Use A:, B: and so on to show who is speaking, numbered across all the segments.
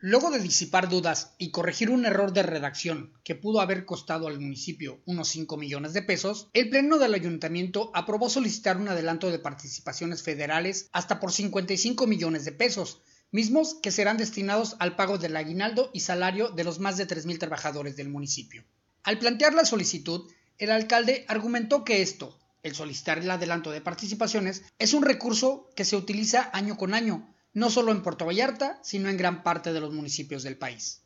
A: Luego de disipar dudas y corregir un error de redacción que pudo haber costado al municipio unos 5 millones de pesos, el Pleno del Ayuntamiento aprobó solicitar un adelanto de participaciones federales hasta por 55 millones de pesos, mismos que serán destinados al pago del aguinaldo y salario de los más de 3.000 trabajadores del municipio. Al plantear la solicitud, el alcalde argumentó que esto, el solicitar el adelanto de participaciones, es un recurso que se utiliza año con año, no solo en Puerto Vallarta, sino en gran parte de los municipios del país.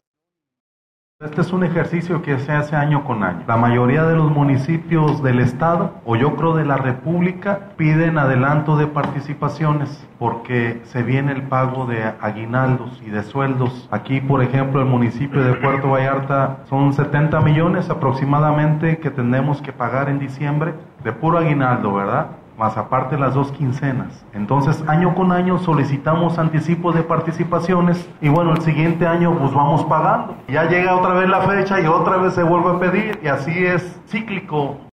B: Este es un ejercicio que se hace año con año. La mayoría de los municipios del estado, o yo creo de la República, piden adelanto de participaciones porque se viene el pago de aguinaldos y de sueldos. Aquí, por ejemplo, el municipio de Puerto Vallarta son 70 millones aproximadamente que tenemos que pagar en diciembre de puro aguinaldo, ¿verdad? Más aparte las dos quincenas. Entonces, año con año solicitamos anticipos de participaciones y bueno, el siguiente año pues vamos pagando. Ya llega otra vez la fecha y otra vez se vuelve a pedir y así es cíclico.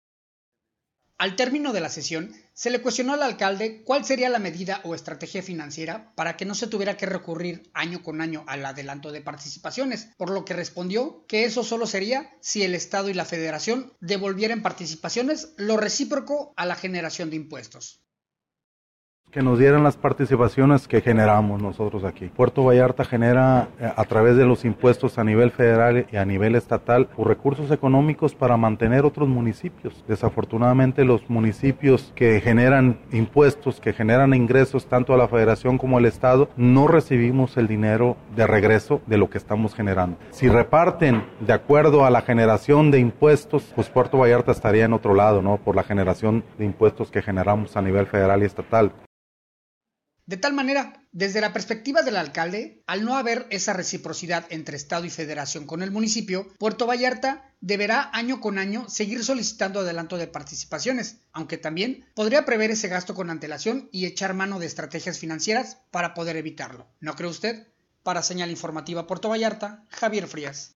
A: Al término de la sesión, se le cuestionó al alcalde cuál sería la medida o estrategia financiera para que no se tuviera que recurrir año con año al adelanto de participaciones, por lo que respondió que eso solo sería si el Estado y la Federación devolvieran participaciones lo recíproco a la generación de impuestos
B: que nos dieran las participaciones que generamos nosotros aquí. Puerto Vallarta genera eh, a través de los impuestos a nivel federal y a nivel estatal recursos económicos para mantener otros municipios. Desafortunadamente los municipios que generan impuestos, que generan ingresos tanto a la federación como al estado, no recibimos el dinero de regreso de lo que estamos generando. Si reparten de acuerdo a la generación de impuestos, pues Puerto Vallarta estaría en otro lado, ¿no? Por la generación de impuestos que generamos a nivel federal y estatal.
A: De tal manera, desde la perspectiva del alcalde, al no haber esa reciprocidad entre Estado y Federación con el municipio, Puerto Vallarta deberá año con año seguir solicitando adelanto de participaciones, aunque también podría prever ese gasto con antelación y echar mano de estrategias financieras para poder evitarlo. ¿No cree usted? Para señal informativa Puerto Vallarta, Javier Frías.